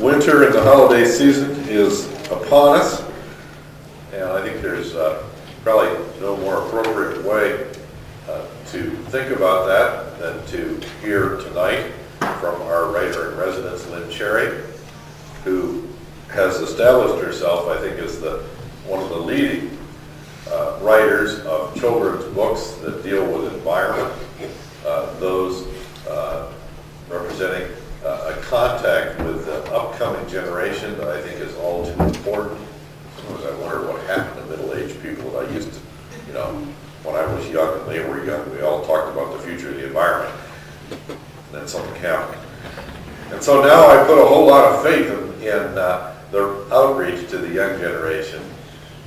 winter and the holiday season is upon us, and I think there's uh, probably no more appropriate way uh, to think about that than to hear tonight from our writer in residence, Lynne Cherry, who has established herself, I think, as the one of the leading uh, writers of children's books that deal with environment, uh, those uh, representing uh, a contact with the upcoming generation that I think is all too important. Sometimes I wonder what happened to middle-aged people that I used to, you know, when I was young and they were young, we all talked about the future of the environment. And then something happened. And so now I put a whole lot of faith in, in uh, the outreach to the young generation,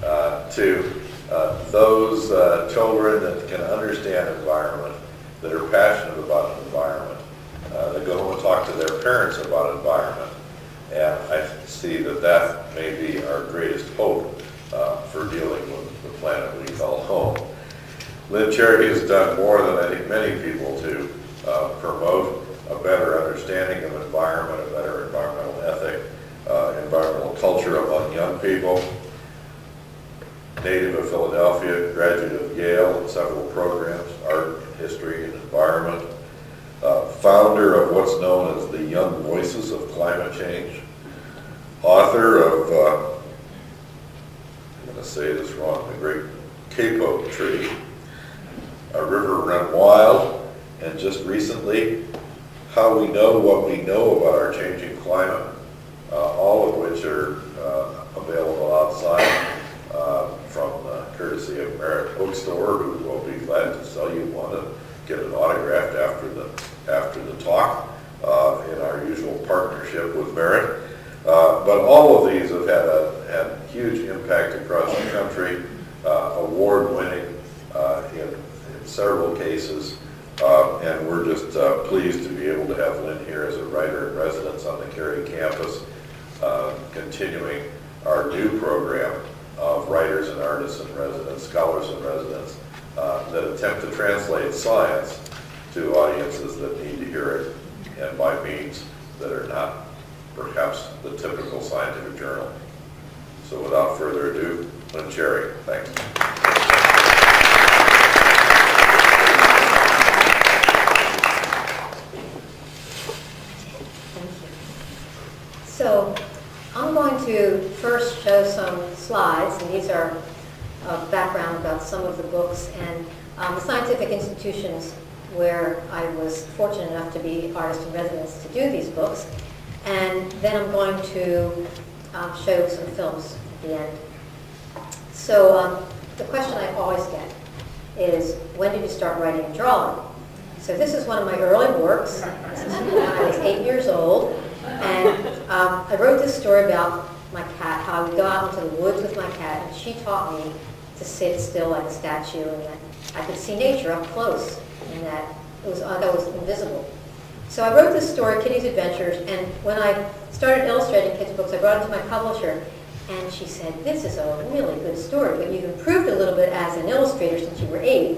uh, to uh, those uh, children that can understand environment, that are passionate about environment, uh, that go home and talk to their parents about environment. And I see that that may be our greatest hope uh, for dealing with the planet we call home. Lynne Cherry has done more than I think many people to uh, promote a better understanding of environment, a better environmental ethic, uh, environmental culture among young people. Native of Philadelphia, graduate of Yale in several programs, art, history, and environment. Uh, founder of what's known as the Young Voices of Climate Change. Author of, uh, I'm going to say this wrong, the Great Capo Tree, A River Run Wild, and just recently, How We Know What We Know About Our Changing Climate, uh, all of which are uh, available outside uh, from courtesy of Merritt Bookstore, who will be glad to sell you one and get it autographed after the after the talk uh, in our usual partnership with Merritt. Uh, but all of these have had a had huge impact across the country, uh, award-winning uh, in, in several cases. Uh, and we're just pleased to be able to have Lynne here as a writer in residence on the Cary campus, continuing our new program of writers and artists in residence, scholars in residence, uh, that attempt to translate science to audiences that need to hear it, and by means that are not perhaps the typical scientific journal. So without further ado, Lynne Cherry, thanks. Thank you. So I'm going to first show some slides, and these are uh, background about some of the books and um, the scientific institutions where I was fortunate enough to be artist in residence to do these books. And then I'm going to um, show some films at the end. So um, the question I always get is, when did you start writing and drawing? So this is one of my early works. This is when I was eight years old. And um, I wrote this story about my cat, how I would go out into the woods with my cat, and she taught me to sit still like a statue, and I could see nature up close, and that it was, that was invisible. So I wrote this story, Kitty's Adventures, and when I started illustrating kids' books, I brought it to my publisher, and she said, this is a really good story, but you've improved a little bit as an illustrator since you were eight,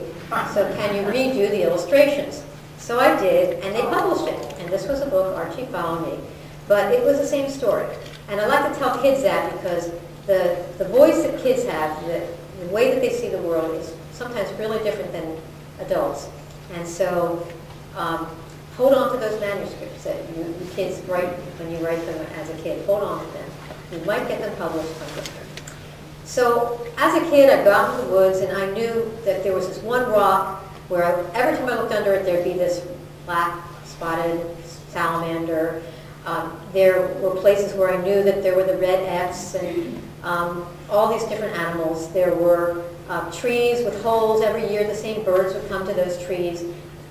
so can you redo the illustrations? So I did, and they published it, and this was a book, Archie Follow Me, but it was the same story. And I like to tell kids that because the, the voice that kids have, the, the way that they see the world is sometimes really different than adults. And so um, hold on to those manuscripts that you, you kids write when you write them as a kid. Hold on to them. You might get them published someday. So as a kid, I'd go out into the woods, and I knew that there was this one rock where I, every time I looked under it, there'd be this black spotted salamander. Um, there were places where I knew that there were the red efts and um, all these different animals. There were uh, trees with holes. Every year, the same birds would come to those trees.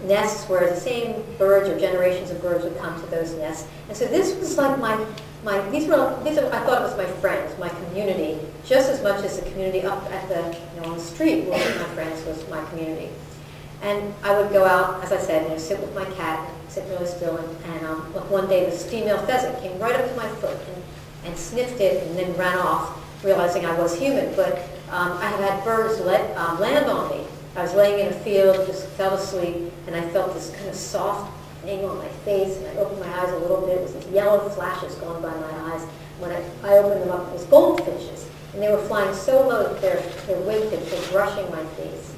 Nests where the same birds or generations of birds would come to those nests. And so this was like my, my these were, these are, I thought it was my friends, my community, just as much as the community up at the, you know, on the street where my friends was my community. And I would go out, as I said, know, sit with my cat, sit really still, and, and um, one day this female pheasant came right up to my foot and, and sniffed it and then ran off, realizing I was human. But um, I have had birds let, um, land on me. I was laying in a field, just fell asleep, and I felt this kind of soft thing on my face, and I opened my eyes a little bit. It was these yellow flashes going by my eyes. When I, I opened them up, it was goldfinches. And they were flying so low that their, their wingtips were brushing my face.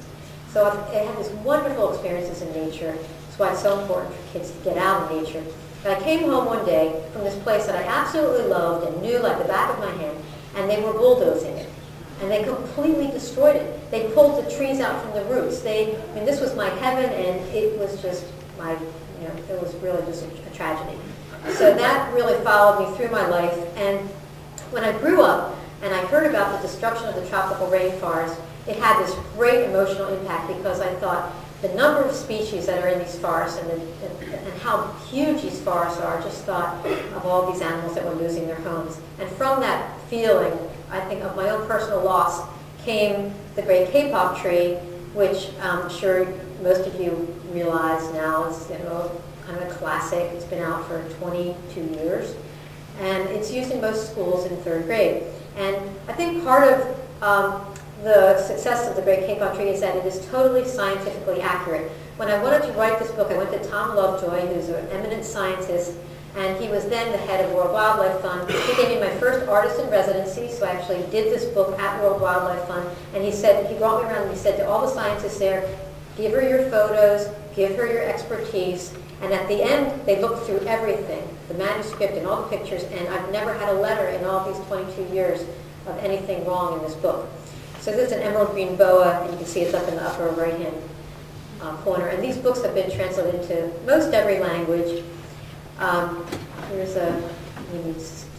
So I've, I had these wonderful experiences in nature. That's why it's so important for kids to get out in nature. And I came home one day from this place that I absolutely loved and knew like the back of my hand, and they were bulldozing it. And they completely destroyed it. They pulled the trees out from the roots. They, I mean, this was my heaven, and it was just my, you know, it was really just a, a tragedy. So that really followed me through my life. And when I grew up and I heard about the destruction of the tropical rainforest, it had this great emotional impact because I thought the number of species that are in these forests and, the, and, and how huge these forests are, just thought of all these animals that were losing their homes. And from that feeling, I think of my own personal loss, came the great Kapok tree, which I'm sure most of you realize now is you know, kind of a classic. It's been out for 22 years. And it's used in most schools in third grade. And I think part of um, the success of the Great Kapok Tree is that it is totally scientifically accurate. When I wanted to write this book, I went to Tom Lovejoy, who's an eminent scientist, and he was then the head of World Wildlife Fund. He gave me my first artist in residency, so I actually did this book at World Wildlife Fund. And he said, he brought me around and he said to all the scientists there, give her your photos, give her your expertise, and at the end, they looked through everything, the manuscript and all the pictures, and I've never had a letter in all these 22 years of anything wrong in this book. So this is an emerald green boa, and you can see it's up in the upper right-hand uh, corner. And these books have been translated into most every language. Um, here's a,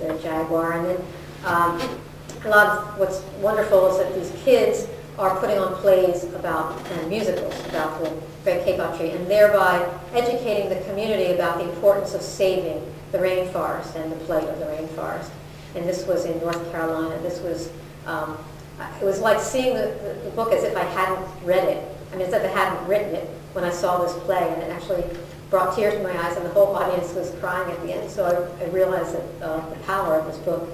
a jaguar, and then um, a lot of what's wonderful is that these kids are putting on plays about and musicals about the Great Kapok Tree, and thereby educating the community about the importance of saving the rainforest and the plight of the rainforest. And this was in North Carolina. This was, um, it was like seeing the, the, the, book as if I hadn't read it. I mean, as if I hadn't written it when I saw this play, and it actually brought tears to my eyes, and the whole audience was crying at the end. So I, I realized that, uh, the power of this book.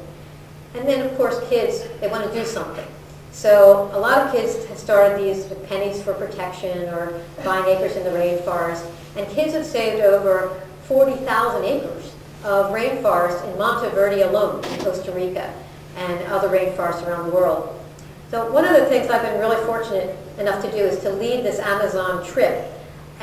And then, of course, kids, they want to do something. So a lot of kids have started these with pennies for protection or buying acres in the rainforest. And kids have saved over 40,000 acres of rainforest in Monteverde alone in Costa Rica and other rainforests around the world. So one of the things I've been really fortunate enough to do is to lead this Amazon trip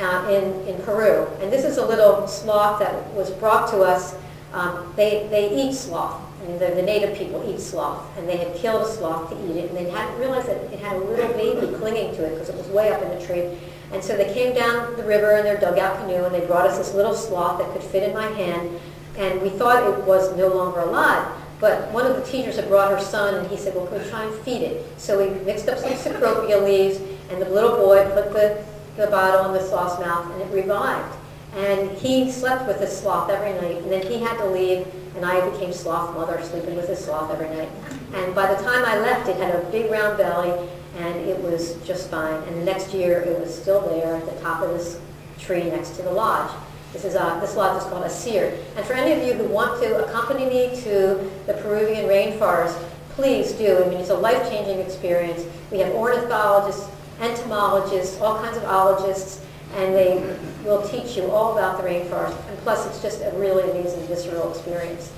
uh, in, in Peru. And this is a little sloth that was brought to us. Um, they, they eat sloth. Mean, the, the, native people eat sloth, and they had killed a sloth to eat it, and they hadn't realized that it had a little baby clinging to it because it was way up in the tree. And so they came down the river in their dugout canoe, and they brought us this little sloth that could fit in my hand, and we thought it was no longer alive. But one of the teachers had brought her son, and he said, well, can we try and feed it? So we mixed up some cecropia leaves, and the little boy put the, the bottle in the sloth's mouth, and it revived. And he slept with the sloth every night, and then he had to leave, and I became sloth mother, sleeping with the sloth every night. And by the time I left, it had a big round belly, and it was just fine. And the next year, it was still there at the top of this tree next to the lodge. This is a, this lodge is called ACEER. And for any of you who want to accompany me to the Peruvian rainforest, please do. I mean, it's a life-changing experience. We have ornithologists, entomologists, all kinds of ologists, and they will teach you all about the rainforest. And plus, it's just a really amazing visceral experience.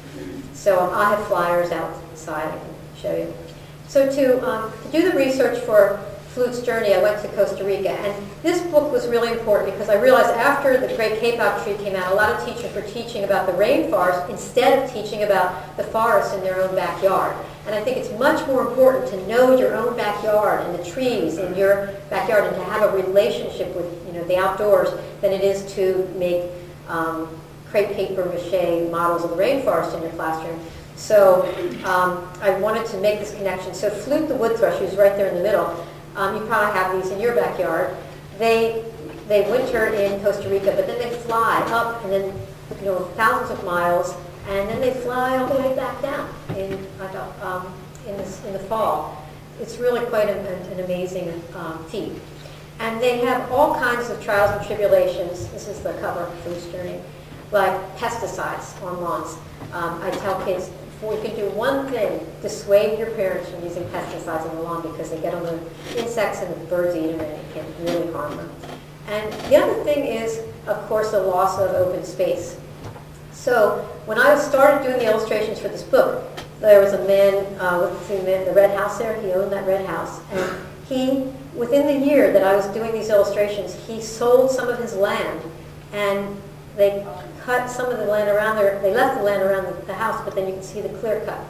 So um, I have flyers outside I can show you. So to, um, to do the research for Flute's Journey, I went to Costa Rica. And this book was really important because I realized after the Great Kapok Tree came out, a lot of teachers were teaching about the rainforest instead of teaching about the forest in their own backyard. And I think it's much more important to know your own backyard and the trees in your backyard and to have a relationship with you know, the outdoors than it is to make um, crepe paper mache models of the rainforest in your classroom. So um, I wanted to make this connection. So Flute the wood thrush, who's right there in the middle, um, you probably have these in your backyard. They, they winter in Costa Rica, but then they fly up and then you know, thousands of miles and then they fly all the way back down in, um, in, in the fall. It's really quite an, an amazing um, feat. And they have all kinds of trials and tribulations. This is the cover of Flute's Journey, like pesticides on lawns. Um, I tell kids, we can do one thing, dissuade your parents from using pesticides on the lawn because they get on the insects and the birds eat them and it can really harm them. And the other thing is, of course, the loss of open space. So when I started doing the illustrations for this book, there was a man uh, with the, the red house there. He owned that red house. And he, within the year that I was doing these illustrations, he sold some of his land. And they cut some of the land around there. They left the land around the, the house, but then you can see the clear cut.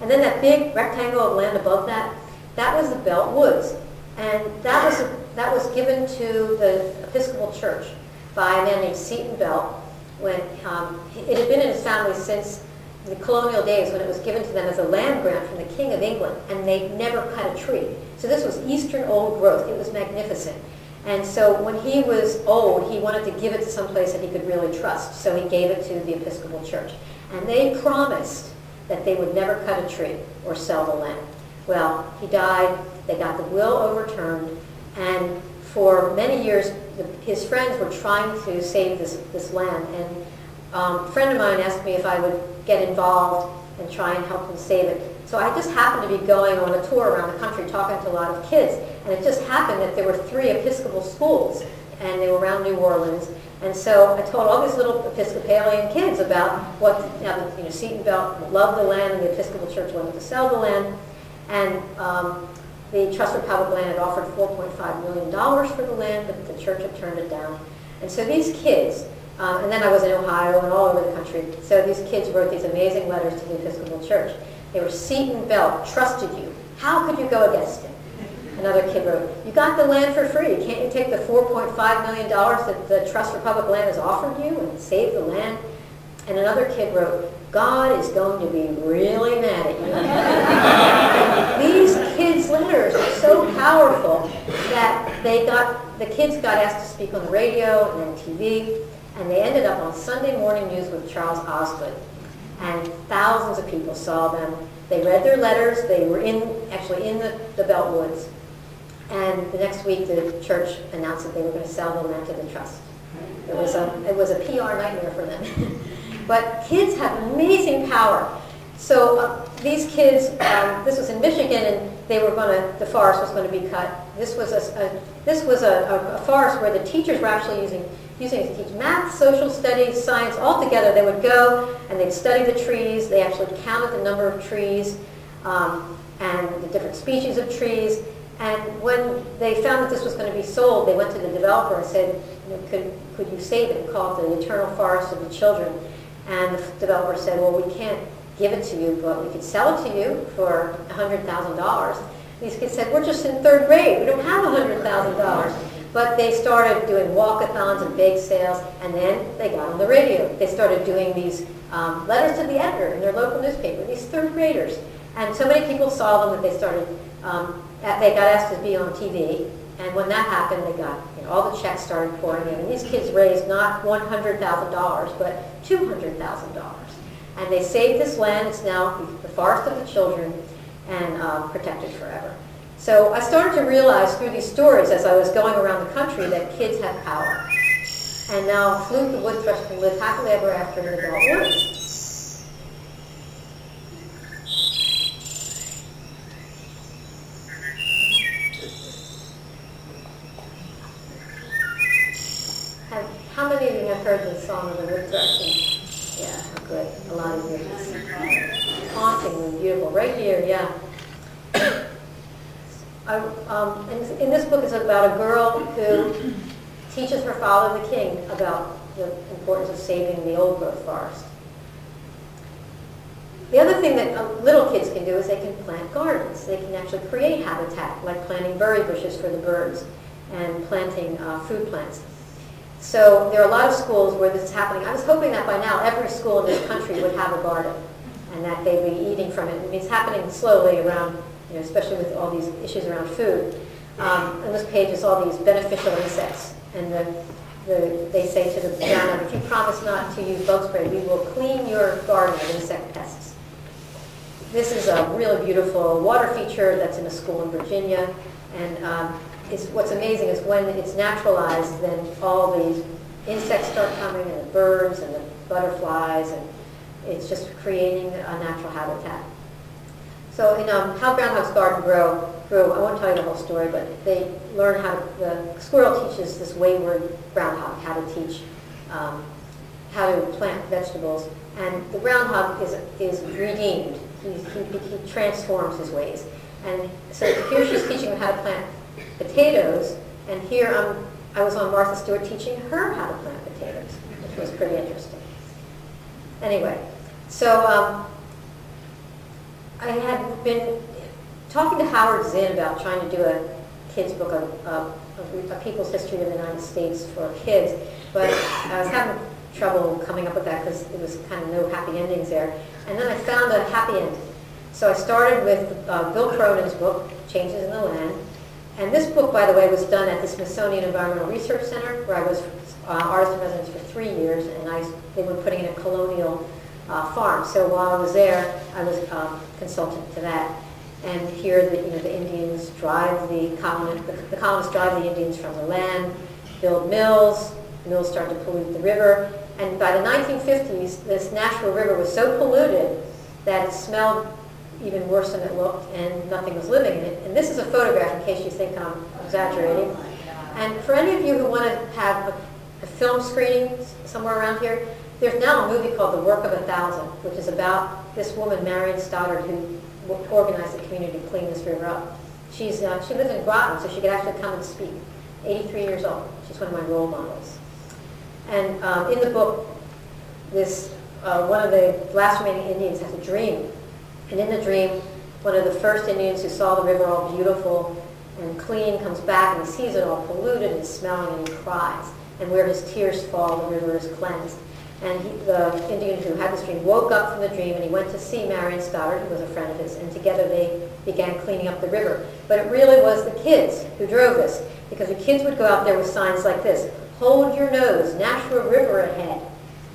And then that big rectangle of land above that, that was the Belt Woods. And that was, that was given to the Episcopal Church by a man named Seton Belt when um, it had been in his family since the colonial days when it was given to them as a land grant from the King of England, and they'd never cut a tree. So this was eastern old growth. It was magnificent. And so when he was old, he wanted to give it to some place that he could really trust. So he gave it to the Episcopal Church. And they promised that they would never cut a tree or sell the land. Well, he died. They got the will overturned. And for many years, the, his friends were trying to save this, this land. And um, a friend of mine asked me if I would get involved and try and help them save it. So I just happened to be going on a tour around the country talking to a lot of kids. And it just happened that there were three Episcopal schools, and they were around New Orleans. And so I told all these little Episcopalian kids about what, you know, you know Seton Belt loved the land, and the Episcopal Church wanted to sell the land. And um, the Trust for Public Land had offered $4.5 million for the land, but the church had turned it down. And so these kids, uh, and then I was in Ohio and all over the country, so these kids wrote these amazing letters to the Episcopal Church. They were Seton Belt, trusted you. How could you go against it? Another kid wrote, you got the land for free. Can't you take the $4.5 million that the Trust for Public Land has offered you and save the land? And another kid wrote, God is going to be really mad at you. These kids' letters were so powerful that they got, the kids got asked to speak on the radio and then TV, and they ended up on Sunday morning news with Charles Osgood. And thousands of people saw them. They read their letters. They were in, actually in the, the Beltwoods. And the next week, the church announced that they were going to sell the land to the trust. It was a, it was a PR nightmare for them. But kids have amazing power. So uh, these kids, um, this was in Michigan, and they were going to, the forest was going to be cut. This was a, a this was a, a, forest where the teachers were actually using using it to teach math, social studies, science all together. They would go and they'd study the trees. They actually counted the number of trees um, and the different species of trees. And when they found that this was going to be sold, they went to the developer and said, you know, could, could you save it and call it the Eternal Forest of the Children? And the developer said, well, we can't give it to you, but we could sell it to you for $100,000. These kids said, we're just in third grade. We don't have $100,000. But they started doing walkathons and bake sales, and then they got on the radio. They started doing these um, letters to the editor in their local newspaper, these third graders. And so many people saw them that they started, um, they got asked to be on TV. And when that happened, they got, you know, all the checks started pouring in. And these kids raised not $100,000, but $200,000. And they saved this land. It's now the forest of the children and uh, protected forever. So I started to realize through these stories as I was going around the country that kids have power. And now Flute the wood thrush can live happily ever after in Belt Woods. How many of you have heard the song of the wood thrush? Lot of hauntingly beautiful. Right here, yeah. I, um, in, in, this book, it's about a girl who teaches her father, the king, about the importance of saving the old growth forest. The other thing that uh, little kids can do is they can plant gardens. They can actually create habitat, like planting berry bushes for the birds and planting uh, food plants. So there are a lot of schools where this is happening. I was hoping that by now every school in this country would have a garden and that they'd be eating from it. I mean, it's happening slowly around, you know, especially with all these issues around food. Um, on this page is all these beneficial insects. And the, the, they say to the ground, if you promise not to use bug spray, we will clean your garden of insect pests. This is a really beautiful water feature that's in a school in Virginia. And um, is what's amazing is when it's naturalized, then all these insects start coming, and the birds and the butterflies, and it's just creating a natural habitat. So in um, How Groundhog's Garden Grow, grew, I won't tell you the whole story, but they learn how to, the squirrel teaches this wayward groundhog how to teach, um, how to plant vegetables. And the groundhog is, is redeemed. He, he, he transforms his ways. And so here she's teaching him how to plant potatoes, and here I'm, I was on Martha Stewart teaching her how to plant potatoes, which was pretty interesting. Anyway, so um, I had been talking to Howard Zinn about trying to do a kids book of, a people's history of the United States for kids, but I was having trouble coming up with that because it was kind of no happy endings there. And then I found a happy ending. So I started with uh, Bill Cronon's book, Changes in the Land. And this book, by the way, was done at the Smithsonian Environmental Research Center, where I was uh, artist in residence for three years, and I, they were putting in a colonial uh, farm. So while I was there, I was uh, consultant to that. And here, the, you know, the Indians drive the colonists, the, the colonists drive the Indians from the land, build mills. Mills start to pollute the river. And by the 1950s, this natural river was so polluted that it smelled even worse than it looked, and nothing was living in it. And this is a photograph, in case you think I'm exaggerating. And for any of you who want to have a, a film screening somewhere around here, there's now a movie called The Work of a Thousand, which is about this woman, Marion Stoddard, who organized the community to clean this river up. She's, uh, she lives in Groton, so she could actually come and speak. 83 years old. She's one of my role models. And um, in the book, this uh, one of the last remaining Indians has a dream. And in the dream, one of the first Indians who saw the river all beautiful and clean comes back and sees it all polluted and smelling and he cries. And where his tears fall, the river is cleansed. And he, the Indian who had this dream woke up from the dream and he went to see Marion Stoddard, who was a friend of his, and together they began cleaning up the river. But it really was the kids who drove this, because the kids would go out there with signs like this, hold your nose, natural river ahead.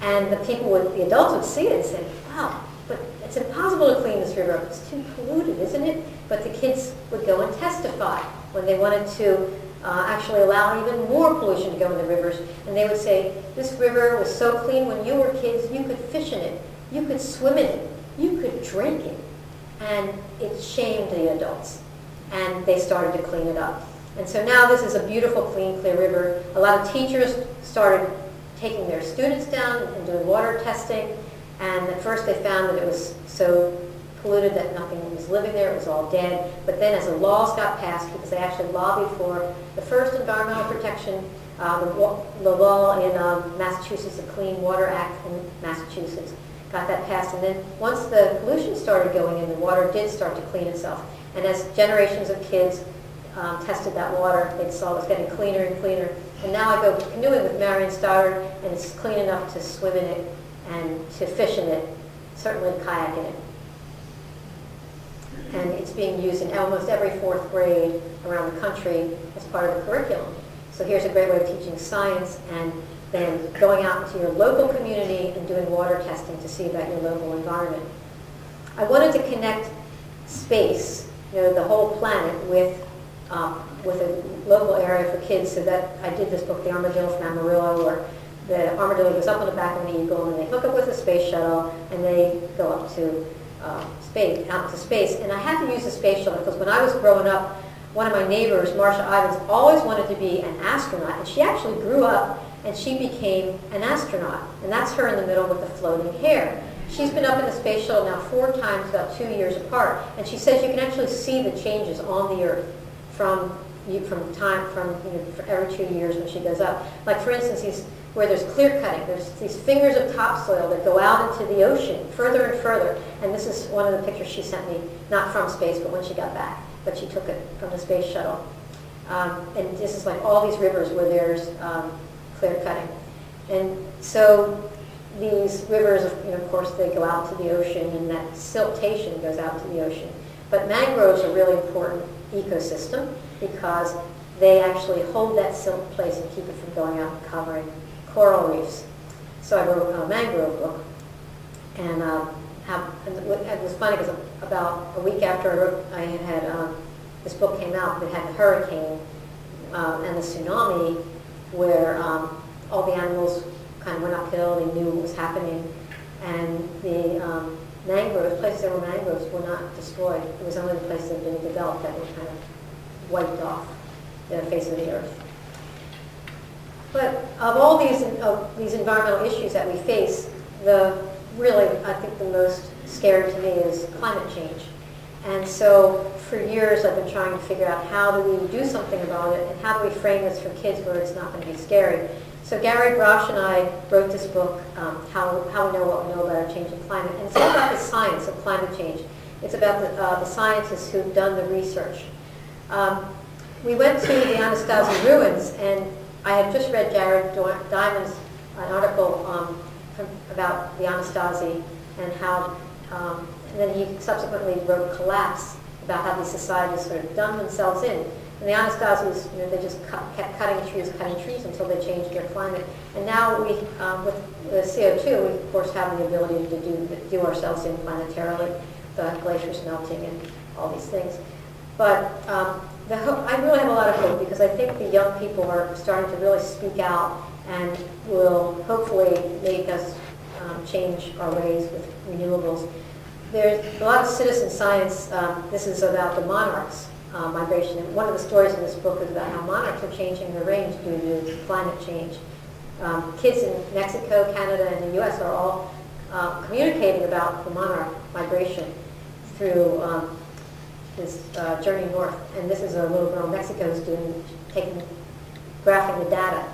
And the people would, the adults would see it and say, wow, but it's impossible to clean this river up. It's too polluted, isn't it? But the kids would go and testify when they wanted to uh, actually allow even more pollution to go in the rivers. And they would say, this river was so clean when you were kids, you could fish in it, you could swim in it, you could drink it. And it shamed the adults. And they started to clean it up. And so now this is a beautiful, clean, clear river. A lot of teachers started taking their students down and doing water testing. And at first they found that it was so polluted that nothing was living there, it was all dead. But then as the laws got passed, because they actually lobbied for the first environmental protection, uh, the, the, law in um, Massachusetts, the Clean Water Act in Massachusetts, got that passed. And then once the pollution started going in, the water did start to clean itself. And as generations of kids um, tested that water, they saw it was getting cleaner and cleaner. And now I go canoeing with Marion Stoddard, and it's clean enough to swim in it and to fish in it, certainly kayak in it and it's being used in almost every fourth grade around the country as part of the curriculum. So here's a great way of teaching science and then going out into your local community and doing water testing to see about your local environment. I wanted to connect space, you know, the whole planet with um, with a local area for kids so that I did this book, The Armadillo from Amarillo, where the armadillo goes up on the back of an eagle and they hook up with a space shuttle and they go up to uh, space, out into space. And I had to use a space shuttle because when I was growing up, one of my neighbors, Marsha Ivins, always wanted to be an astronaut. And she actually grew up and she became an astronaut. And that's her in the middle with the floating hair. She's been up in the space shuttle now four times, about two years apart. And she says you can actually see the changes on the Earth from you from time from you know, every two years when she goes up. Like for instance, these where there's clear cutting. There's these fingers of topsoil that go out into the ocean further and further. And this is one of the pictures she sent me, not from space, but when she got back. But she took it from the space shuttle. Um, and this is like all these rivers where there's um, clear cutting. And so these rivers, you know, of course, they go out to the ocean, and that siltation goes out to the ocean. But mangroves are really important ecosystem because they actually hold that silt place and keep it from going out and covering coral reefs. So I wrote a mangrove book, and, um, have, and it was funny because about a week after I wrote, I had um, this book came out. We had the hurricane um, and the tsunami, where um, all the animals kind of went uphill. They knew what was happening, and the um, mangroves, places that were mangroves were not destroyed. It was only the places that had been developed that were kind of wiped off the face of the earth. But of all these, of these environmental issues that we face, the really, I think the most scary to me is climate change. And so for years I've been trying to figure out how do we do something about it and how do we frame this for kids where it's not going to be scary. So Gary Braasch and I wrote this book, um, how, how We Know What We Know About Our Changing Climate. And it's all about the science of climate change. It's about the, uh, the scientists who've done the research. Um, we went to the Anasazi ruins, and I had just read Jared Diamond's an article um, from, about the Anasazi and how, um, and then he subsequently wrote Collapse about how these societies sort of done themselves in. And the Anasazi's, you know, they just kept cutting trees, cutting trees until they changed their climate. And now we, um, with the CO2, we of course have the ability to do, do ourselves in planetarily, the glaciers melting and all these things. But um, the hope, I really have a lot of hope because I think the young people are starting to really speak out and will hopefully make us um, change our ways with renewables. There's a lot of citizen science. Um, this is about the monarchs uh, migration. And one of the stories in this book is about how monarchs are changing their range due to climate change. Um, kids in Mexico, Canada, and the U.S. are all uh, communicating about the monarch migration through um, this uh, journey north. And this is a little girl in Mexico who's doing, taking, graphing the data.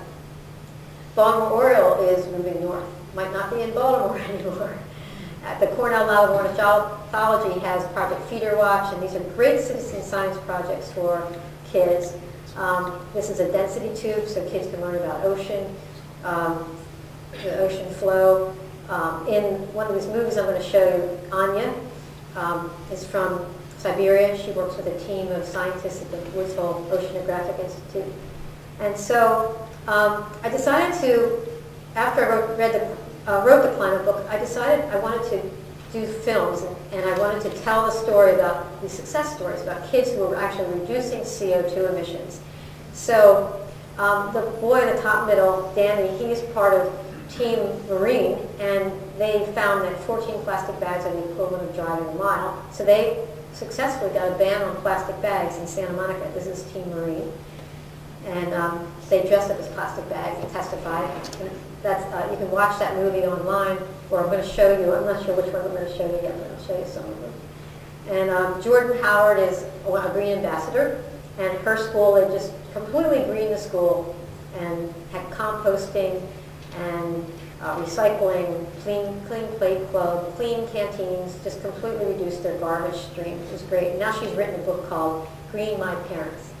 Baltimore Oriole is moving north. Might not be in Baltimore anymore. At the Cornell Lab of Ornithology has Project Feeder Watch, and these are great citizen science projects for kids. Um, this is a density tube, so kids can learn about ocean, um, the ocean flow. Um, in one of these movies I'm going to show you, Anya um, is from Siberia. She works with a team of scientists at the Woods Hole Oceanographic Institute. And so um, I decided to, after I wrote, read the uh, wrote the climate book, I decided I wanted to do films and I wanted to tell the story about these success stories about kids who were actually reducing CO2 emissions. So um, the boy in the top middle, Danny, he's part of Team Marine and they found that 14 plastic bags are the equivalent of driving a mile. So they successfully got a ban on plastic bags in Santa Monica. This is Team Marine. And um, they dressed up as plastic bags and testified. And that's, uh, you can watch that movie online, or I'm going to show you. I'm not sure which one I'm going to show you yet, but I'll show you some of them. And um, Jordan Howard is a green ambassador, and her school, they just completely greened the school and had composting and uh, recycling, clean, clean plate club, clean canteens, just completely reduced their garbage stream. It was great. Now she's written a book called Green My Parents.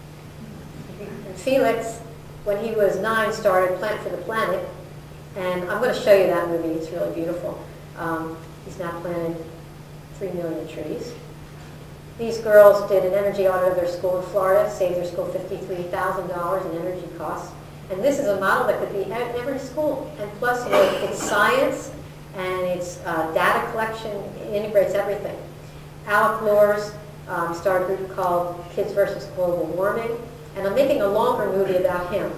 And Felix, when he was nine, started Plant for the Planet, and I'm going to show you that movie. It's really beautiful. Um, he's now planted 3 million trees. These girls did an energy audit of their school in Florida, saved their school $53,000 in energy costs. And this is a model that could be at every school. And plus, you know, it's science and it's uh, data collection. It integrates everything. Alec Loorz um, started a group called Kids versus Global Warming. And I'm making a longer movie about him.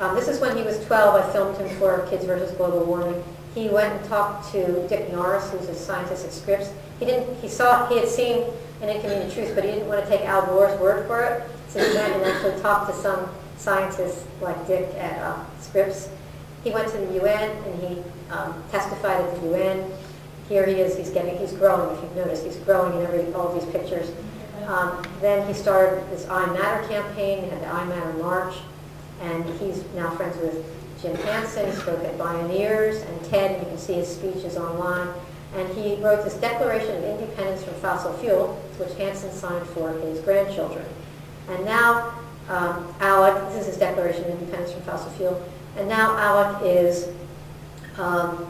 Um, this is when he was 12. I filmed him for Kids versus Global Warming. He went and talked to Dick Norris, who's a scientist at Scripps. He didn't. He saw. He had seen an inconvenient truth, but he didn't want to take Al Gore's word for it. So he went and actually talked to some scientists like Dick at uh, Scripps. He went to the UN and he um, testified at the UN. Here he is. He's getting. He's growing. If you've noticed, he's growing in every all of these pictures. Um, then he started this I Matter campaign. He had the I Matter March and he's now friends with Jim Hansen, spoke at Bioneers, and TED, you can see his speeches online. And he wrote this Declaration of Independence from Fossil Fuel, which Hansen signed for his grandchildren. And now um, Alec, this is his Declaration of Independence from Fossil Fuel, and now Alec is, um,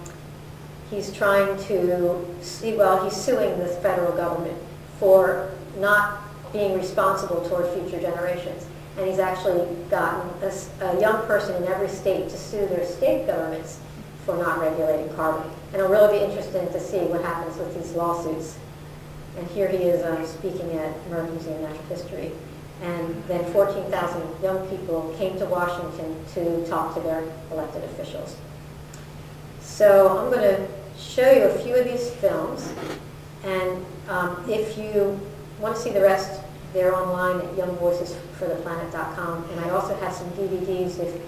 he's trying to see, well, he's suing the federal government for not being responsible toward future generations and he's actually gotten a, a, young person in every state to sue their state governments for not regulating carbon. And it'll really be interesting to see what happens with these lawsuits. And here he is um, speaking at American Museum of Natural History. And then 14,000 young people came to Washington to talk to their elected officials. So I'm going to show you a few of these films. And um, if you want to see the rest, they're online at youngvoicesfortheplanet.com. And I also have some DVDs if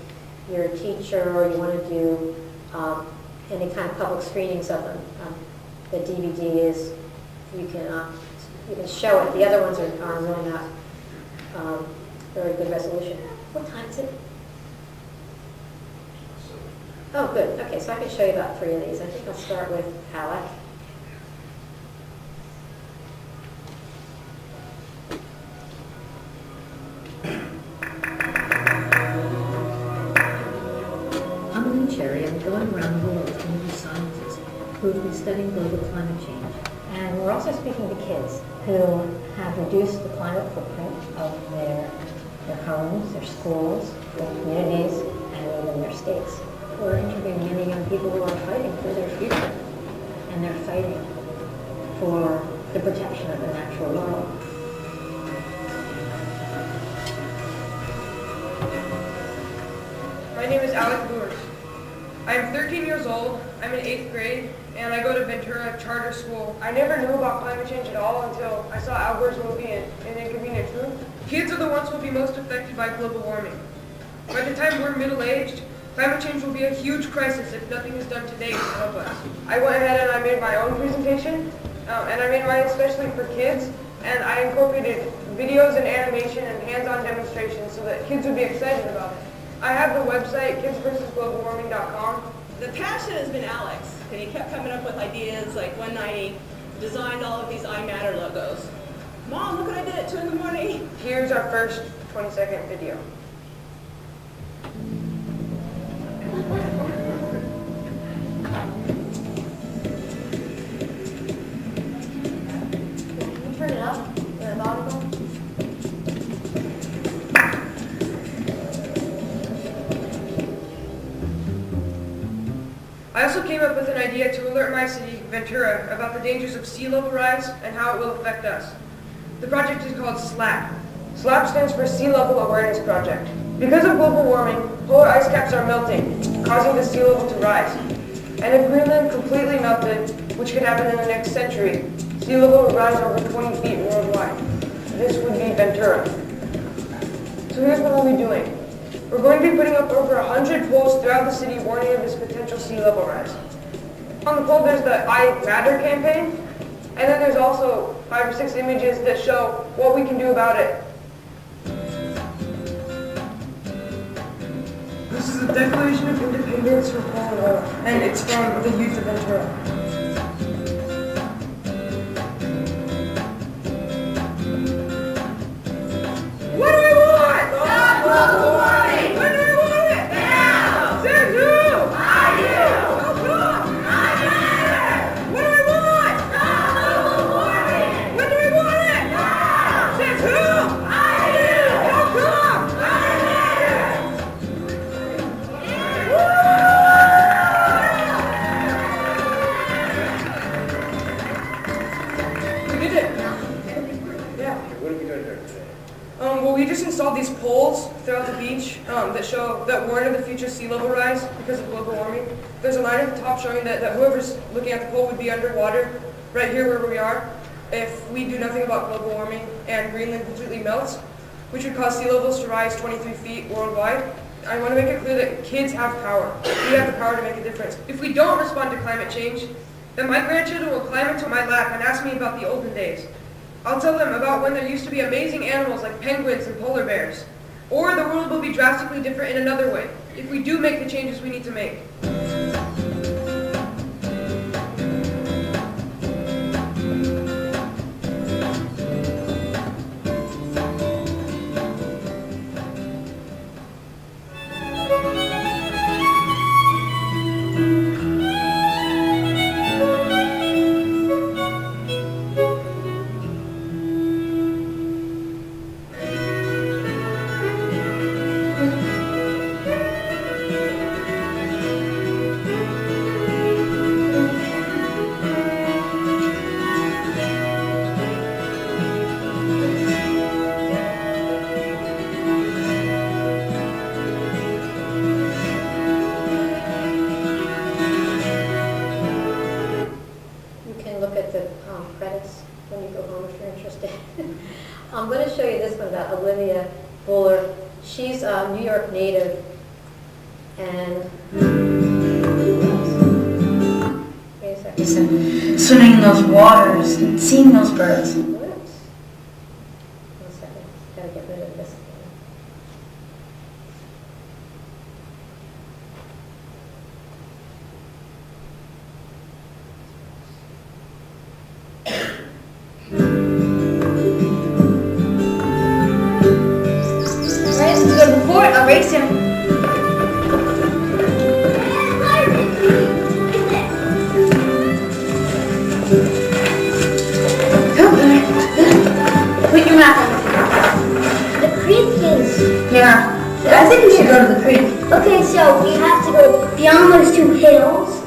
you're a teacher or you want to do um, any kind of public screenings of them. Um, The DVD is, you can, uh, you can show it. The other ones are are really not um, very good resolution. What time is it? Oh, good. Okay, so I can show you about three of these. I think I'll start with Alec. I'm Lynne Cherry. I'm going around the world to interview scientists who have been studying global climate change. And we're also speaking to kids who have reduced the climate footprint of their, their homes, their schools, their communities, and even their states. We're interviewing many young people who are fighting for their future, and they're fighting for the protection of the natural world. My name is Alec Loorz. I am 13 years old, I'm in 8th grade, and I go to Ventura Charter School. I never knew about climate change at all until I saw Al Gore's movie in, in Inconvenient Truth. Kids are the ones who will be most affected by global warming. By the time we're middle-aged, climate change will be a huge crisis if nothing is done today to help us. I went ahead and I made my own presentation, um, and I made mine especially for kids, and I incorporated videos and animation and hands-on demonstrations so that kids would be excited about it. I have the website, kidsversusglobalwarming.com. The passion has been Alex, and he kept coming up with ideas. Like one night he designed all of these I Matter logos. Mom, look what I did at 2 in the morning. Here's our first 20 second video. I also came up with an idea to alert my city, Ventura, about the dangers of sea level rise and how it will affect us. The project is called SLAP. SLAP stands for Sea Level Awareness Project. Because of global warming, polar ice caps are melting, causing the sea level to rise. And if Greenland completely melted, which could happen in the next century, sea level would rise over 20 feet worldwide. This would be Ventura. So here's what we'll be doing. We're going to be putting up over 100 poles throughout the city warning of this potential sea level rise. On the pole, there's the I Matter campaign, and then there's also five or six images that show what we can do about it. This is the Declaration of Independence for Poland, and it's from the youth of Ventura. That show that warn of the future sea level rise because of global warming. There's a line at the top showing that, that whoever's looking at the pole would be underwater right here where we are if we do nothing about global warming and Greenland completely melts, which would cause sea levels to rise 23 feet worldwide. I want to make it clear that kids have power. We have the power to make a difference. If we don't respond to climate change, then my grandchildren will climb into my lap and ask me about the olden days. I'll tell them about when there used to be amazing animals like penguins and polar bears. Or the world will be drastically different in another way, if we do make the changes we need to make. I think we should go to the creek. Okay, so we have to go beyond those two hills.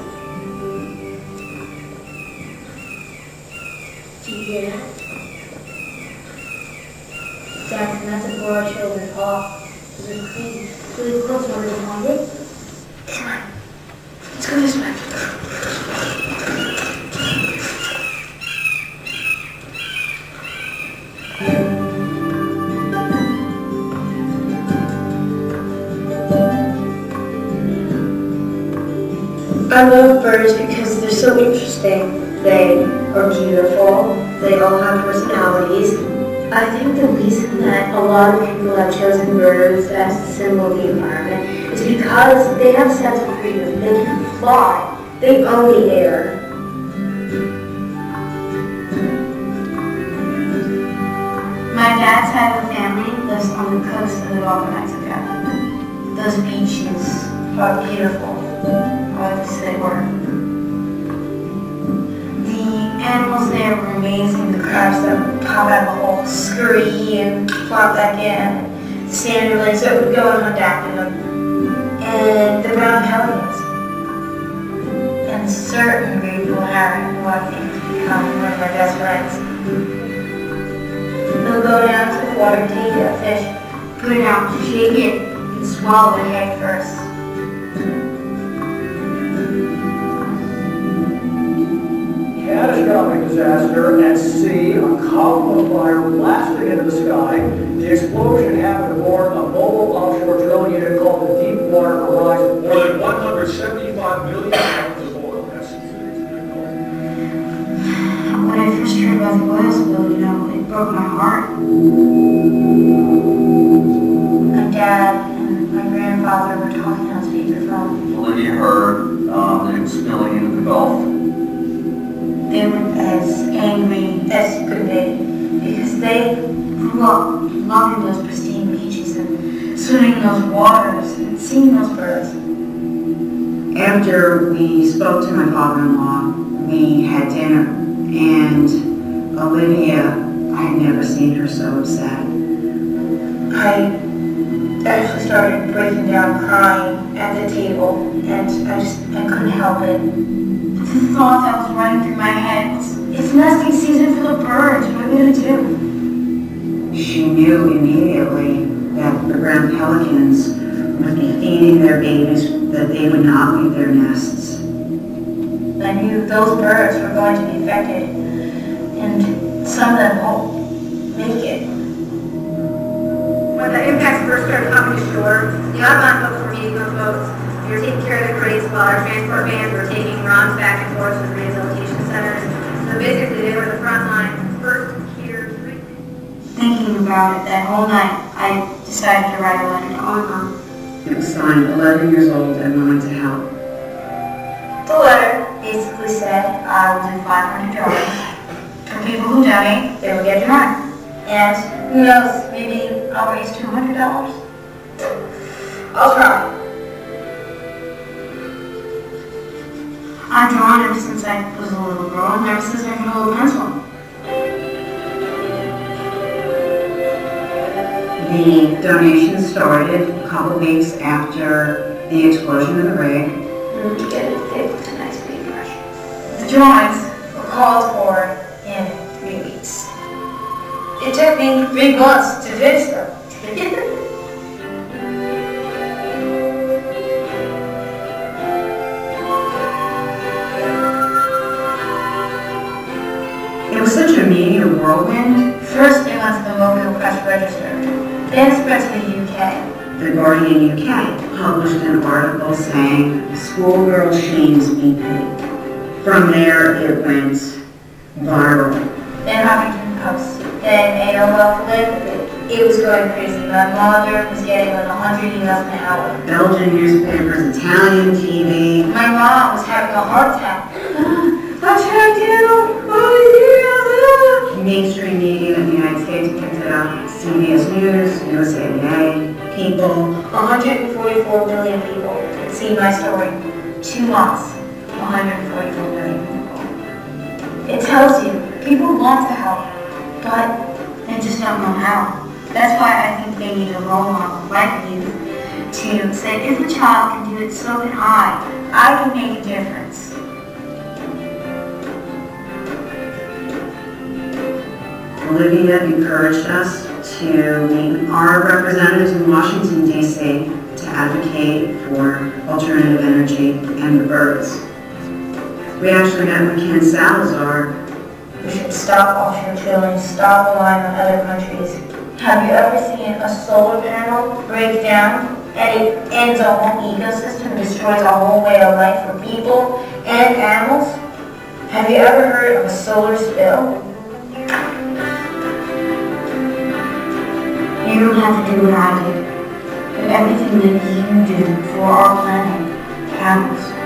Air. My dad's side of the family lives on the coast of the Gulf of Mexico. Those beaches are beautiful. At least they were. The animals there were amazing. The crabs that would pop out of the hole, scurry and plop back in. The sanderlings that would go on adapting them. Out, shake it, and swallow it head first. Catastrophic disaster at sea, a column of fire blasting into the sky. The explosion happened aboard a mobile offshore drilling unit called the Deepwater Horizon. More than 175 million gallons of oil. That's When I first heard about the oil spill, you know, it broke my heart. My dad and my grandfather were talking on speakerphone. Olivia heard um, it was spilling into the Gulf. They were as angry as could be because they grew up loving those pristine beaches and swimming in those waters and seeing those birds. After we spoke to my father-in-law, we had dinner, and Olivia, I had never seen her so upset. I actually started breaking down crying at the table and I just I couldn't help it. The thought that was running through my head was, it's nesting season for the birds, what are we gonna do? She knew immediately that the brown pelicans would be feeding their babies, that they would not leave their nests. I knew those birds were going to be affected and some of them won't make it. When the impacts first started coming ashore, the Audubon folks were meeting on boats. They were taking care of the graves while our transport vans were taking runs back and forth to the rehabilitation centers. So basically, they were the front line, first here, treatment. Thinking about it that whole night, I decided to write a letter to Armand. It was signed 11 years old and willing to help. The letter basically said I will do 500 drawings. For people who donate, they will get a drawing. And who knows, maybe I'll raise $200. I'll try. I've drawn ever since I was a little girl and ever since I could hold a pencil. The donation started a couple weeks after the explosion of the rig. And to get it with a nice paintbrush. The drawings were called for in three weeks. It took me three months to finish them. First, it went to the Mobile Press Register. Then spread to the UK. The Guardian UK published an article saying schoolgirl shames BP. From there, it went viral. Then Huffington Post. Then AOL Flip. It was going crazy. My mother was getting like 100 emails an hour. Belgian newspapers, Italian TV. My mom was having a heart attack. what should I do? Emails. Mainstream media in the United States picked it up. CBS News, USA Today, People. 144 million people see my story. Two months. 144 million people. It tells you people want to help, but they just don't know how. That's why I think they need a role model like you to say, if a child can do it, so can I. I can make a difference. Olivia encouraged us to meet our representatives in Washington, D.C. to advocate for alternative energy and the birds. We actually met with Ken Salazar. We should stop offshore drilling, stop relying on other countries. Have you ever seen a solar panel break down and it ends a whole ecosystem, destroys a whole way of life for people and animals? Have you ever heard of a solar spill? You don't have to do what I did, but everything that you do for our planet counts.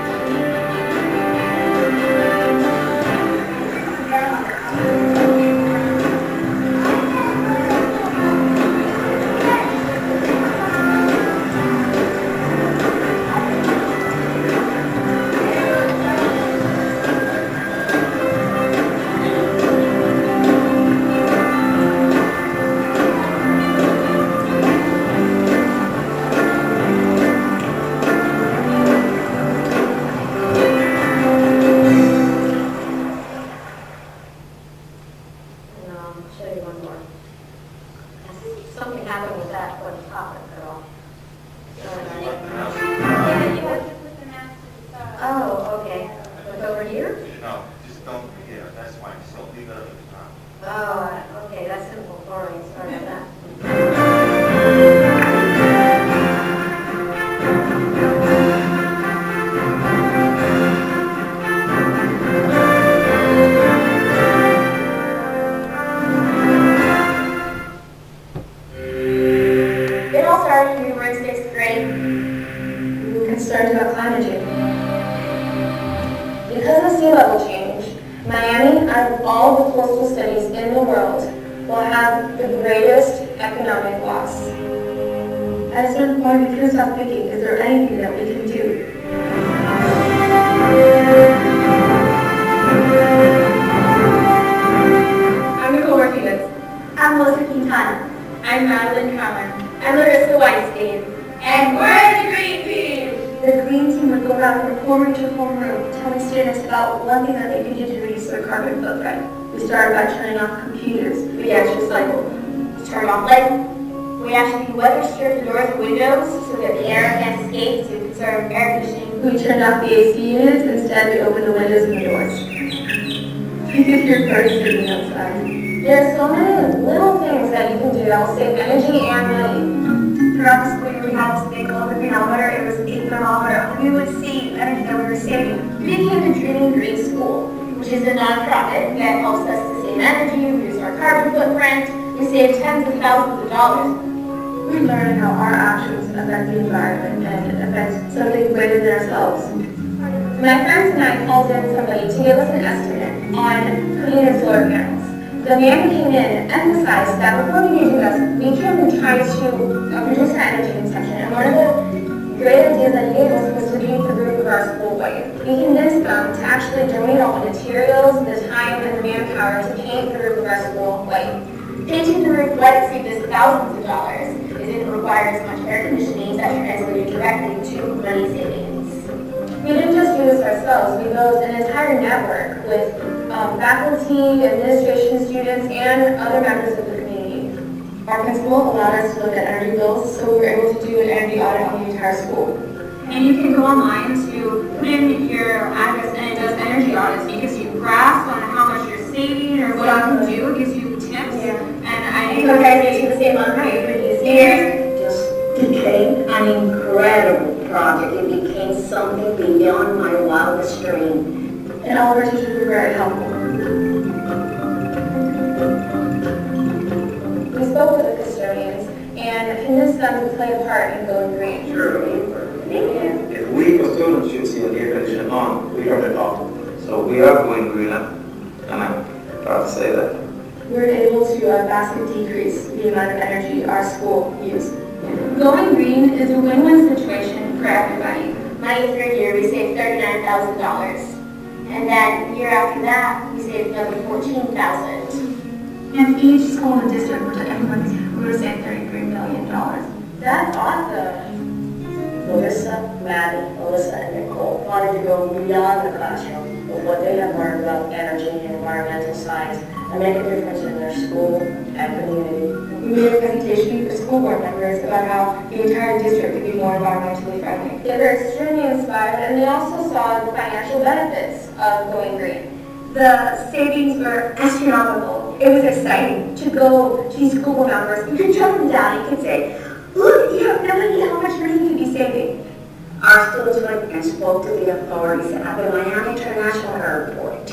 In solar panels. The man came in emphasized that before we do this, we can try to reduce our energy consumption. And one of the great ideas that he gave us was to paint the roof of our school white. We convinced them to actually donate all the materials, the time, and the manpower to paint the roof of our school white. Painting the roof white saved us thousands of dollars. It didn't require as much air conditioning that translated directly to money savings. We didn't just do this ourselves, we built an entire network with um, faculty, administration, students, and other members of the community. Our principal allowed us to look at energy bills, so we were able to do an energy audit on the entire school. And you can go online to put in your address and it does energy audits. It gives you graphs on how much you're saving or what I can do. It gives you tips. Yeah. And can compared to the same amount in previous years. just became an incredible project. It became something beyond my wildest dream. And all of our teachers were very helpful. We spoke with the custodians and convinced them to play a part in Going Green. Sure. If we students should see the air conditioning on, we turn it off. So we are going greener, and I'm proud to say that. We were able to uh, vastly decrease the amount of energy our school used. Going green is a win-win situation for everybody. My third year, we saved $39,000. And then year after that, we saved another 14000 And each school in the district were to implement, we would save $33 million. That's awesome. Melissa, Maddie, Alyssa, and Nicole wanted to go beyond the classroom with what they have learned about energy and environmental science and make a difference in their school and community. We made a presentation for school board members about how the entire district could be more environmentally friendly. They were extremely inspired, and they also saw the financial benefits of going green. The savings were astronomical. It was exciting to go to these school board members. You could jump them down. You could say, look, you have no idea how much money you saving. Our went and spoke to the authorities at the Miami International Airport.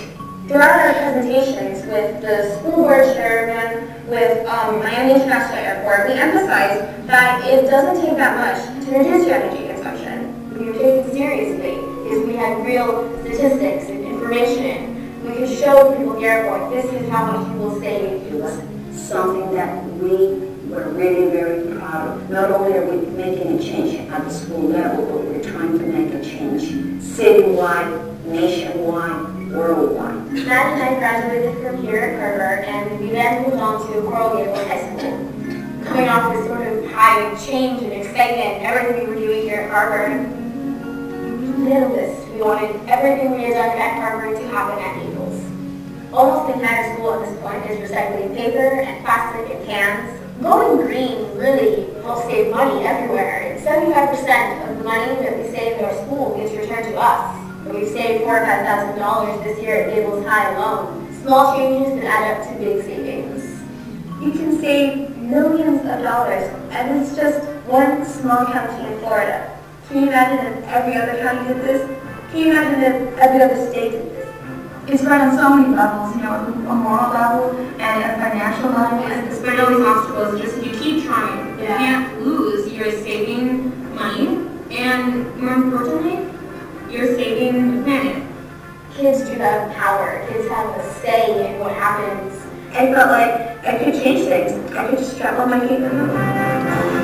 Throughout our presentations with the school board chairman, with um, Miami International Airport, we emphasized that it doesn't take that much to reduce your energy consumption. We were taken seriously because we had real statistics and information. We could show people the airport, this is how much people save. It was something that we were really very proud of. Not only are we making a change at the school level, but we're trying to make a change citywide, nationwide, worldwide. Matt and I graduated from here at Harvard, and we then moved on to Coral Gables High School. Coming off this sort of high change and excitement, everything we were doing here at Harvard, list. We wanted everything we had done at Harvard to happen at Gables. Almost the entire school at this point is recycling paper and plastic and cans. Going green really helps save money everywhere. 75% of the money that we save in our school gets returned to us. We've saved four or five thousand dollars this year at Gables High alone. Small changes that add up to big savings. You can save millions of dollars, and it's just one small county in Florida. Can you imagine if every other county did this? Can you imagine if every other state did this? It's right on so many levels, you know, a moral level and a financial level. And despite all these obstacles, just if you keep trying, you can't lose. You're saving money, and more importantly, you're saving the planet. Kids do have power. Kids have a say in what happens. I felt like I could change things. I could just strap on my cape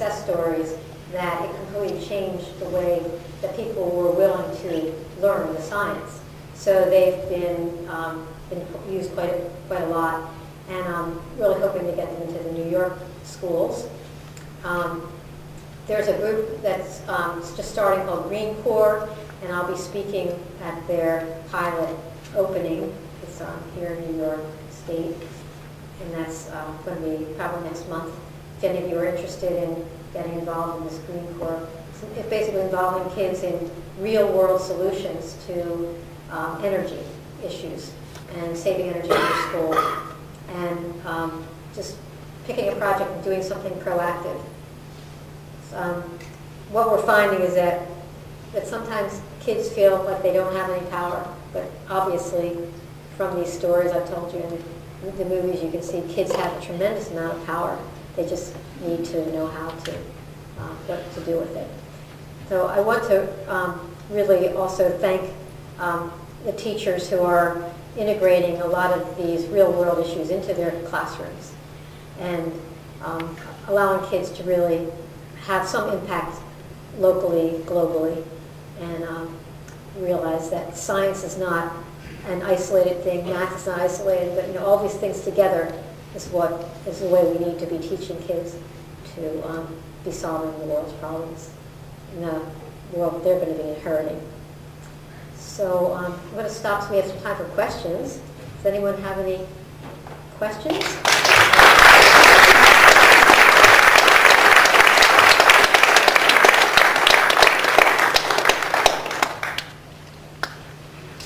success stories, that it completely changed the way that people were willing to learn the science. So they've been, um, been used quite a, quite a lot, and I'm really hoping to get them into the New York schools. Um, there's a group that's um, just starting called Green Corps, and I'll be speaking at their pilot opening. It's um, here in New York State, and that's um, going to be probably next month. If any of you are interested in getting involved in this Green Corps, it's- it's basically involving kids in real-world solutions to um, energy issues and saving energy in your school, and um, just picking a project and doing something proactive. Um, what we're finding is that that sometimes kids feel like they don't have any power, but obviously from these stories I've told you in the movies, you can see kids have a tremendous amount of power. They just need to know how to uh, what to do with it. So I want to um, really also thank um, the teachers who are integrating a lot of these real-world issues into their classrooms and um, allowing kids to really have some impact locally, globally, and um, realize that science is not an isolated thing, math is not isolated, but you know all these things together is what is the way we need to be teaching kids to um, be solving the world's problems in the world they're going to be inheriting. So um, I'm going to stop so we have some time for questions. Does anyone have any questions?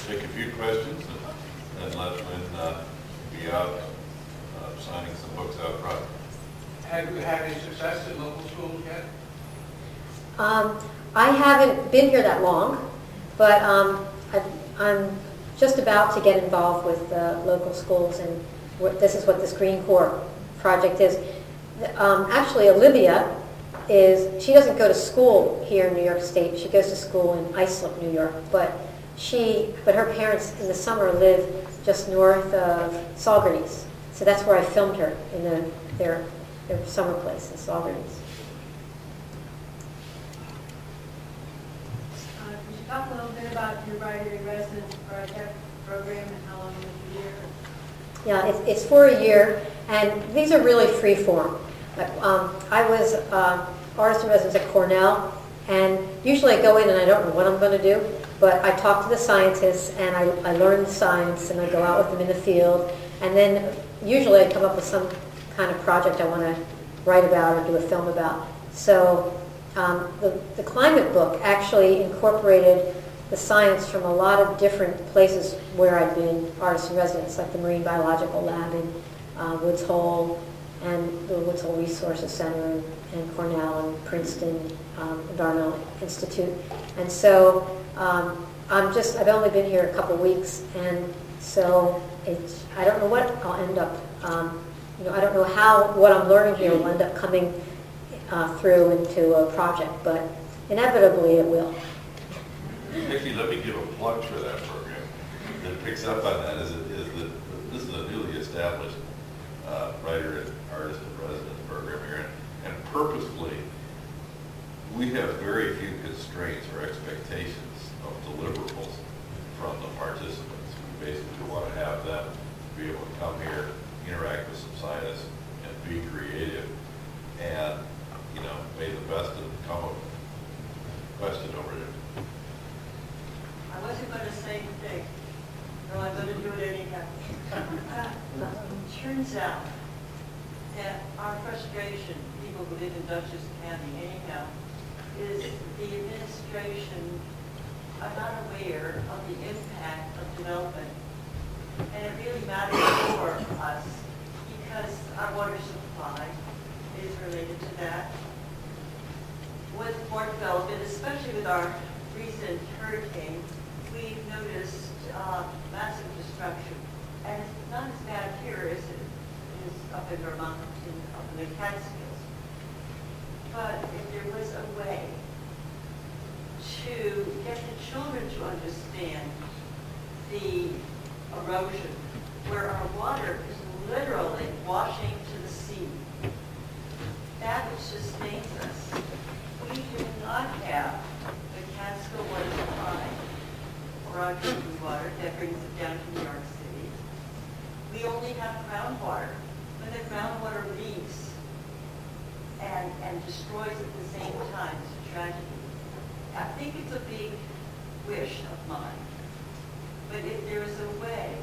Take a few questions and, and let Lynne uh, be out uh, signing some books out front. Have you had any success in local schools yet? Um, I haven't been here that long, but um, I, I'm just about to get involved with the local schools, and what, this is what this Green Corps project is. Um, actually, Olivia is, she doesn't go to school here in New York State. She goes to school in Islip, New York, but she, but her parents in the summer live just north of Saugerties. So that's where I filmed her, in the, their, their summer place in Saugerties. Uh, Could you talk a little bit about your writer residence project program and how long is a year? Yeah, it's, it's for a year, and these are really free form. Um, I was uh, artist in residence at Cornell, and usually I go in and I don't know what I'm going to do, but I talk to the scientists and I, I learn science and I go out with them in the field, and then usually I come up with some kind of project I want to write about or do a film about. So um, the, the climate book actually incorporated the science from a lot of different places where I've been artist in residence, like the Marine Biological Lab in uh, Woods Hole and the Woods Hole Research Center and, Cornell and Princeton um, Environmental Institute. And so um, I'm just, I've only been here a couple weeks, and so it's, I don't know what I'll end up, um, you know, I don't know how what I'm learning here will end up coming uh, through into a project, but inevitably it will. Actually, let me give a plug for that program that picks up on that is, is that this is a newly established uh, writer and artist in residence program here. And, and purposefully, we have very few constraints or expectations of deliverables from the participants. We basically want to have them be able to come here, interact with some scientists, and be creative. And, you know, may the best of them come of it. Question over there. I wasn't going to say anything, but I'm going to do it anyhow. Turns out that our frustration, people who live in Dutchess County anyhow, is the administration are not aware of the impact of development. And it really matters for us because our water supply is related to that. With more development, especially with our recent hurricane, we've noticed uh, massive destruction. And it's not as bad here as it is up in Vermont, in, up in the Catskills. But if there was a way to get the children to understand the erosion, where our water is literally washing to the sea, that which sustains us. We do not have the Catskill water supply or our drinking water that brings it down to New York City. We only have groundwater. When the groundwater leaks and, and destroys at the same time, it's a tragedy. I think it's a big wish of mine. But if there is a way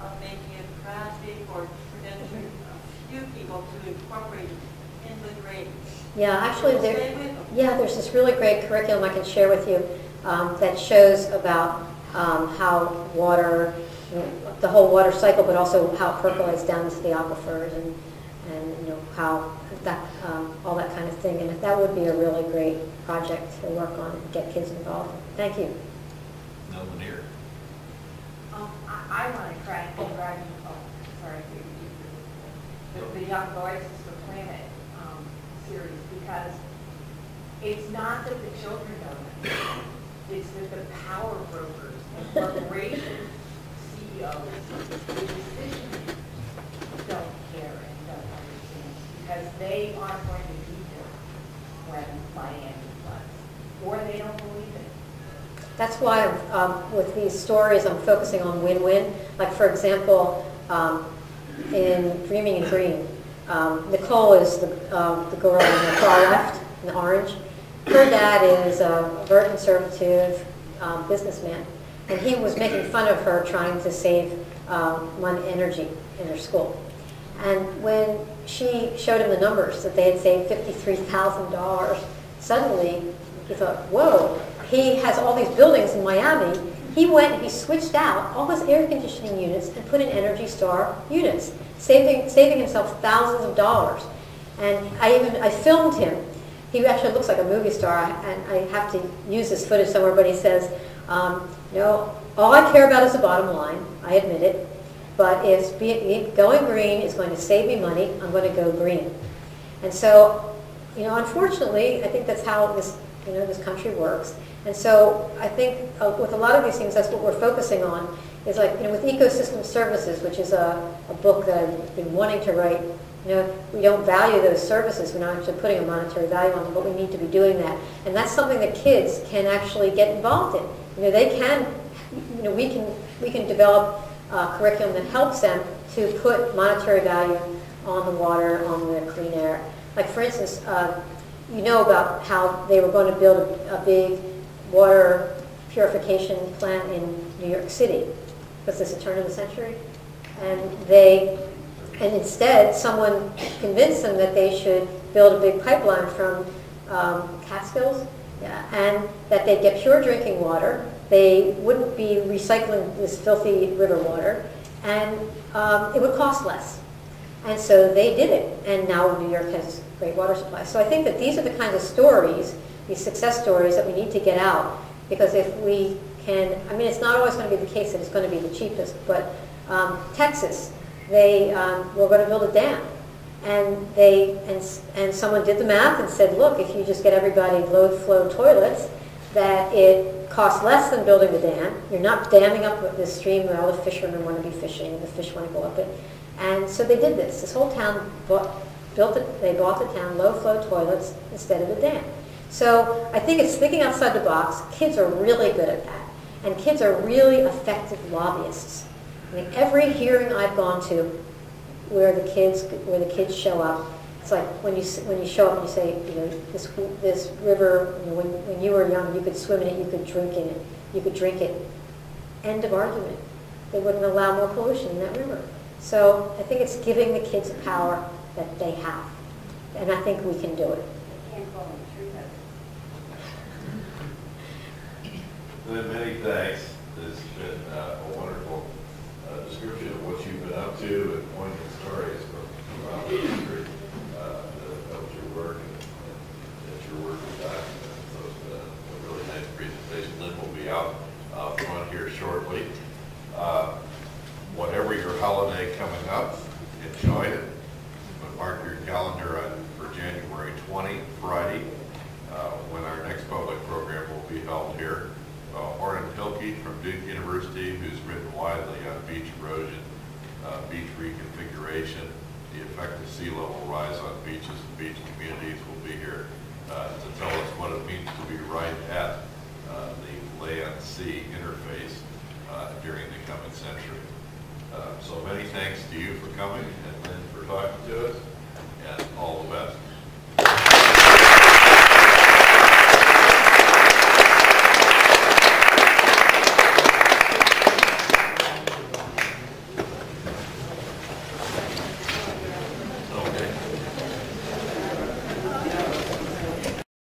of making it practical or credentialing a few people to incorporate it in the grades, Yeah, actually, there, stay with them. yeah, there's this really great curriculum I can share with you um, that shows about um, how water, you know, the whole water cycle, but also how it percolates down into the aquifers and, and you know, how that, um, all that kind of thing. And that would be a really great project to work on and get kids involved. Thank you. No one here. Um, I, I want to try and provide, oh, sorry, the, the Young Voices for Planet, um, series, because It's not that the children don't understand. It's that the power brokers and corporations, CEOs, the decision makers, don't care and don't understand because they aren't going to be there when Miami floods, or they don't believe it. That's why um, with these stories I'm focusing on win-win. Like for example, um, in Dreaming in Green, um, Nicole is the, um, the girl on the far left in orange. Her dad is a very conservative um, businessman, and he was making fun of her trying to save um, money, energy in her school. And when she showed him the numbers that they had saved $53,000, suddenly he thought, whoa, he has all these buildings in Miami. He went and he switched out all his air conditioning units and put in Energy Star units, saving, saving himself thousands of dollars. And I even, I filmed him. He actually looks like a movie star, and I have to use this footage somewhere, but he says, um, know, all I care about is the bottom line. I admit it. But if going green is going to save me money, I'm going to go green. And so, you know, unfortunately, I think that's how this, you know, this country works. And so I think uh, with a lot of these things, that's what we're focusing on, is like, you know, with ecosystem services, which is a, a book that I've been wanting to write, you know, we don't value those services. We're not actually putting a monetary value on them, but we need to be doing that. And that's something that kids can actually get involved in. You know, they can, you know, we can, we can develop uh, curriculum that helps them to put monetary value on the water, on the clean air. Like for instance, uh, you know about how they were going to build a, a big water purification plant in New York City. Was this the turn of the century? And they, and instead someone convinced them that they should build a big pipeline from um, Catskills, yeah, and that they'd get pure drinking water they wouldn't be recycling this filthy river water, and um, it would cost less. And so they did it, and now New York has great water supply. So I think that these are the kinds of stories, these success stories that we need to get out, because if we can, I mean, it's not always going to be the case that it's going to be the cheapest, but um, Texas, they um, were going to build a dam, and they and, and someone did the math and said, look, if you just get everybody low flow toilets, that it costs less than building the dam. You're not damming up the stream where all the fishermen want to be fishing and the fish want to go up it. And so they did this. This whole town bought, built it, they bought the town low flow toilets instead of a dam. So I think it's thinking outside the box. Kids are really good at that. And kids are really effective lobbyists. I mean, every hearing I've gone to where the kids, where the kids show up, it's like when you when you show up and you say, you know, this this river. You know, when when you were young, you could swim in it, you could drink in it, you could drink it. End of argument. They wouldn't allow more pollution in that river. So I think it's giving the kids the power that they have, and I think we can do it. Then many thanks. It's been uh, a wonderful uh, description of what you've been up to and poignant stories from throughout the history work and, that you're working on. So it's a, a really nice presentation. Lynne will be out uh, front here shortly. Uh, whatever your holiday coming up, expect to sea level rise on beaches and beach communities will be here uh, to tell us what it means to be right at uh, the land-sea interface uh, during the coming century. Uh, so many thanks to you for coming and Lynne for talking to us, and all the best.